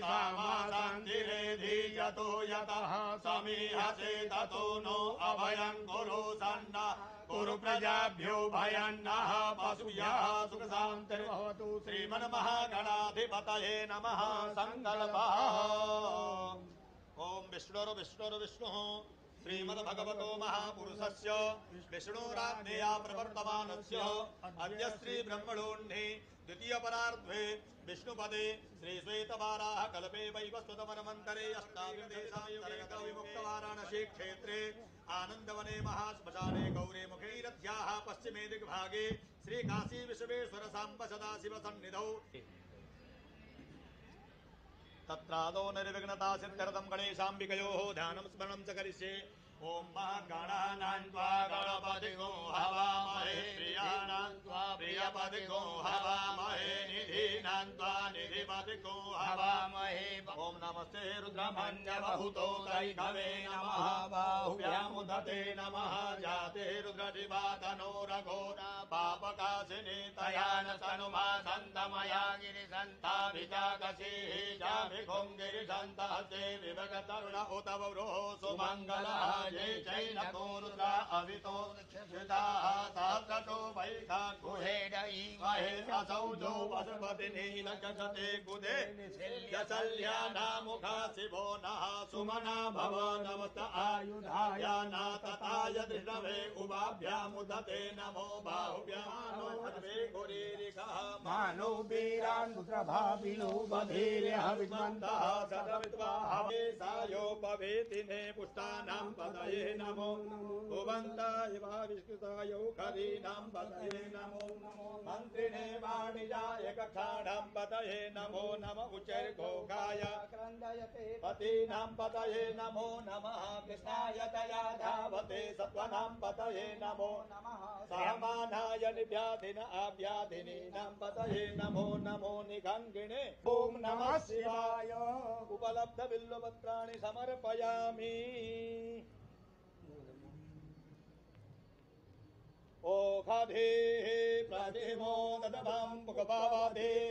सामासान्तिरेधि यतो यतः समीहसे ततो नो अभयम् कुरु सन्न। कुरु प्रजाभ्यो भयन्नः पशुभ्यः सुखशान्तिर्भवतु श्रीमन्महागणाधिपतये नमः। सङ्कल्पः। ॐ विष्णुर्विष्णुर्विष्णुः श्रीमद्भगवतो महापुरुषस्य विष्णुराज्ञया प्रवर्तमानस्य अद्य श्रीब्रह्मणोऽह्ने द्वितीयपरार्ध्वे विष्णुपदे श्रीश्वेतवाराः कल्पे वैवस्वतमनमन्तरे अष्टाविमुक्तवाराणसी क्षेत्रे आनन्दवने महाश्मशाने गौरे मुखैरथ्याः पश्चिमे दिग्भागे श्रीकाशी विश्वेश्वर साम्ब सदाशिव सन्निधौ तत्रादौ निर्विघ्नता सिद्ध्यर्थम् गणेशाम्बिकयोः ध्यानं स्मरणं च करिष्ये ॐ महागणानां त्वा गणपतिगो हवामहे प्रियाणां त्वा प्रियपतिगो हवामहे निधिपतिगो हवामहे ॐ नमस्ते रुद्रमन्यबहुतो दैघवे नमः। बाहुव्यामुदते नमः। जाते रुद्रशिवातनो रघोरा पापकाशिनी तया न तनुमा सन्तमया गिरिसन्ताभिजागसीः जाभिघुं गिरिसन्तहस्ते विभगतरुण उत वरोः सुमङ्गलः जय चैनको रुद्रा। अवितो श्रिताः गुहेडै महे असौ जो पशुपति नीलकशते कुदे। यशल्यानामुखा शिवो नः सुमना भव नमस्त आयुधाय नातताय दृष्णवे उभाभ्यामुदते नमो बाहुभ्यानो हर्वे गुरीरिकः मानो वीरान् पुत्रभाविनो बधीर्यः विद्वन्तः सदविद्वा हवे सायोपवेतिने पुष्टानां पदये नमो भुवन्ताय वा विष्कृताय खरीणां पदये नमो मन्त्रिणे वाणिजाय कक्षाणां पदये नमो नम उचैर्घोषाय पतीनां पतये नमो नमः, कृष्णाय तया धावते, सत्त्वनां पतये नमो नमः। सामानाय निव्याधिन आव्याधिनीनां पतये नमो नमो निगङ्गिणे ॐ नमः शिवाय। उपलब्ध बिल्वपत्राणि समर्पयामि। ओषधेः प्रतिमो ददभां प्रासु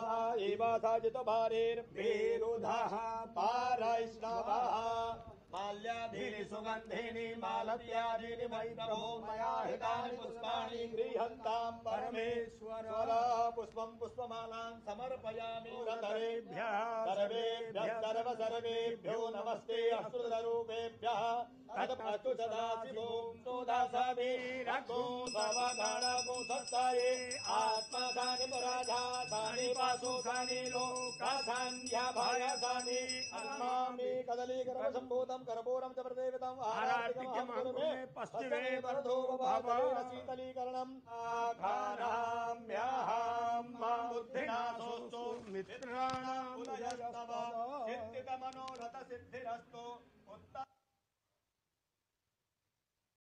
सुवरिः अजमा एव साजितभारेर्भेरुधः पारैष्णवः। माल्याधीनि सुगन्धिनि मालत्यादीनि वैप्रभो मया हितानि पुष्पाणि। गृह्यन्तां परमेश्वर। पुष्पं पुष्पमालां समर्पयामि। रतरेभ्यः सर्वेभ्यः सर्व सर्वेभ्यो नमस्ते। अस्तुतरूपेभ्यः तदप्रस्तु सदाशिवो सोदासवीरको सर्वगणको सत्ताये आत्मसानि पराधासानि पाशोसानि लोकासान्याभायसानि अस्मामि करपूरं च प्रदेवतम् आरार्तिक्यं पश्चिमे वरदो भव। आघाराम्याहां मा बुद्धिनाशोऽस्तु मित्राणाम् उदयस्तव। चिन्तितमनोरथ उत्तम